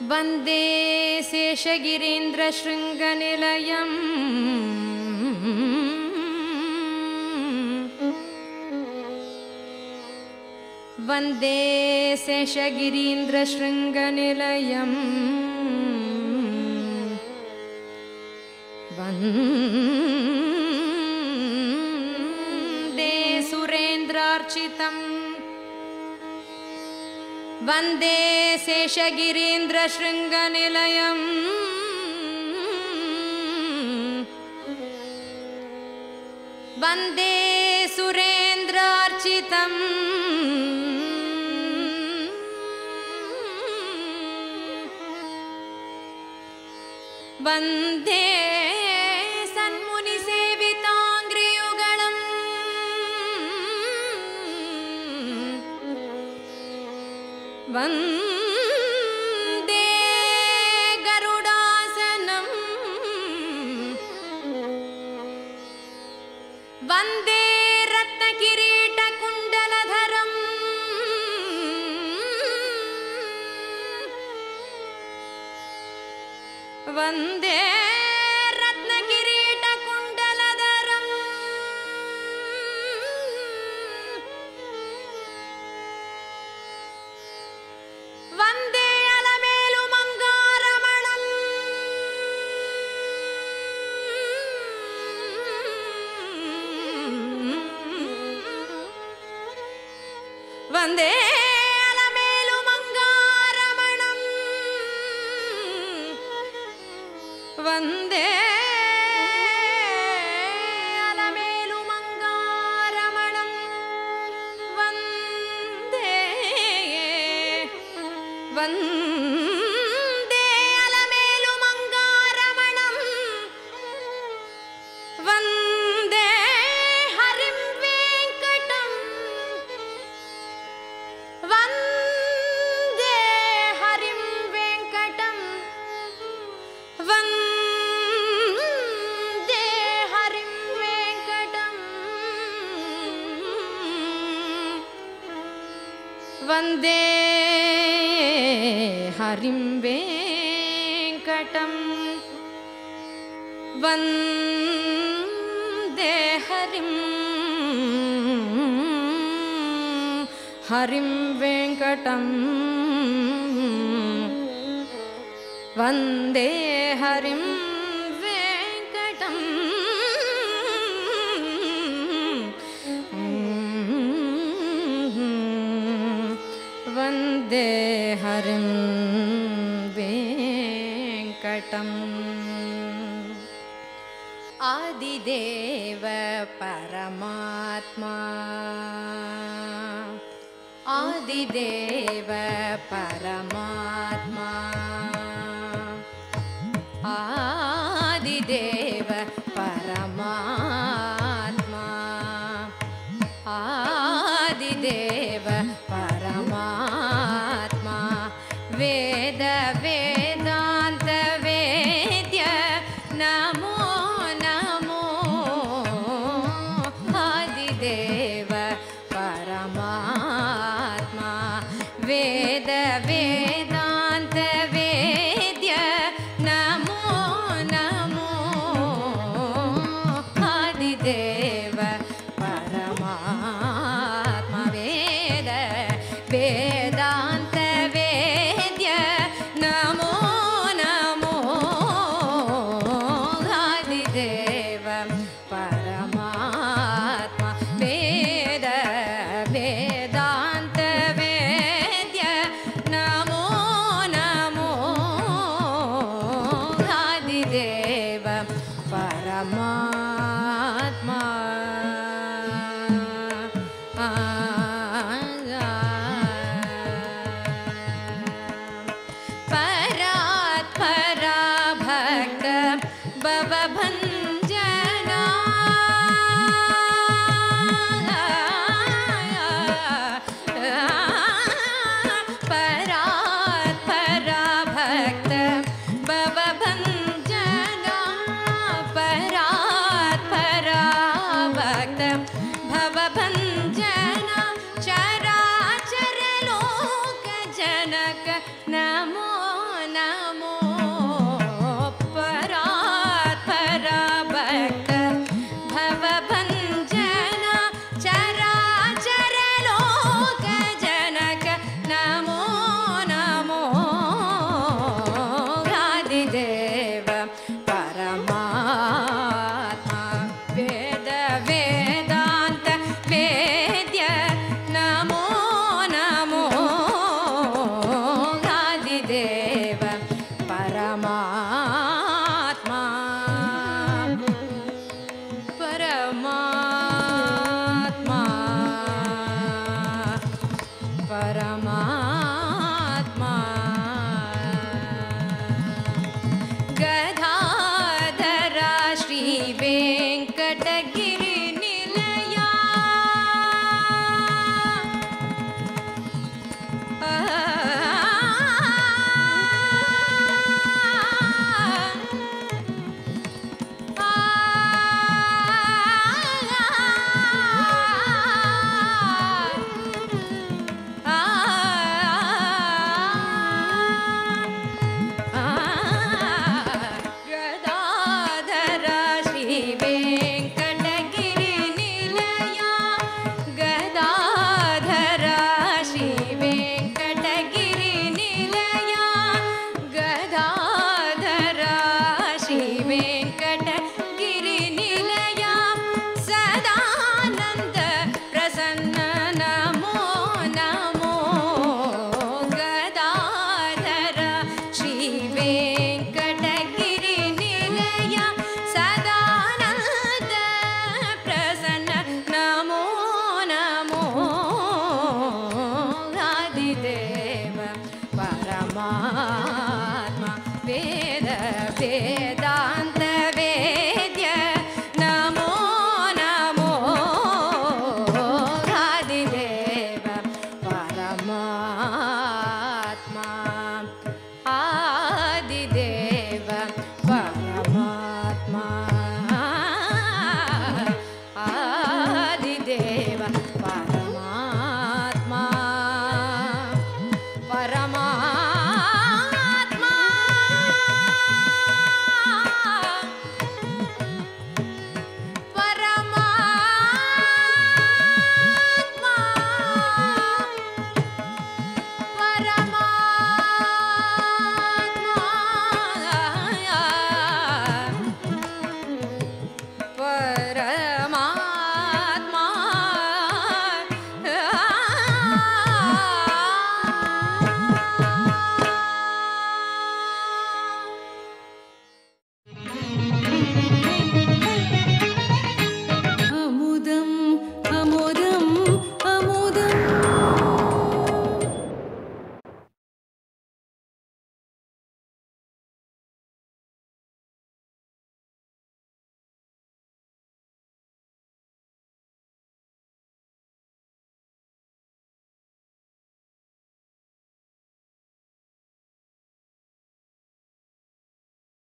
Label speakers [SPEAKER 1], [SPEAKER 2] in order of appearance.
[SPEAKER 1] वन्दे शेषगिरीन्द्रशृङ्गनिलयम् वन्दे शेषगिरीन्द्रशृङ्गनिलयम् वन्दे वन्दे शेषगिरीन्द्रशृङ्गनिलयम्। वन्दे सुरेन्द्रार्चितम्। वन्दे वन्दे गरुडासनम्। वन्दे रत्नकिरीटकुण्डलधरम्। वन्दे வந்தே அலமேலுமங்காரமணம் வந்தே அலமேலுமங்காரமணம் வந்தே வந்தே. वन्दे हरिं वेङ्कटम् वन्दे हरिं हरिं वेङ्कटम् वन्दे हरिं அருங்கேங்கடம் ஆதிதேவ பரமாத்மா. ஆதிதேவ பரமாத்மா. ஆதிதேவ பரமாத்மா. ஆதிதேவ वेद वेदान्त Parama. văn bản